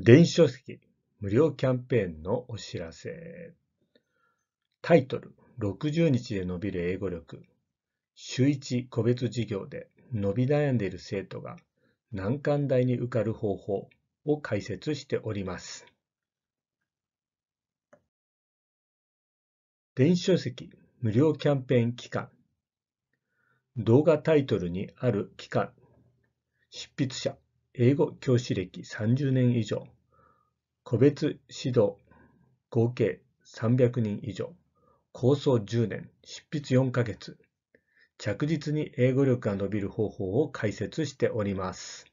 電子書籍無料キャンペーンのお知らせ。タイトル、60日で伸びる英語力。週1個別授業で伸び悩んでいる生徒が難関大に受かる方法を解説しております。電子書籍無料キャンペーン期間。動画タイトルにある期間。執筆者、英語教師歴30年以上。個別指導、合計300人以上。構想10年、執筆4ヶ月。着実に英語力が伸びる方法を解説しております。